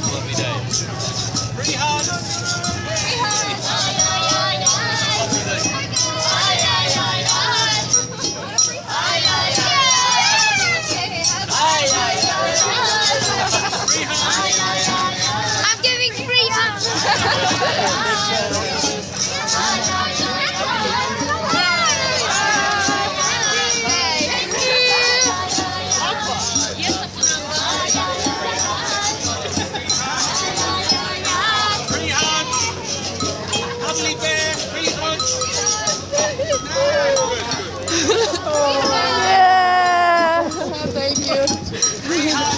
Have a lovely day. I'm giving free hugs. Thank you.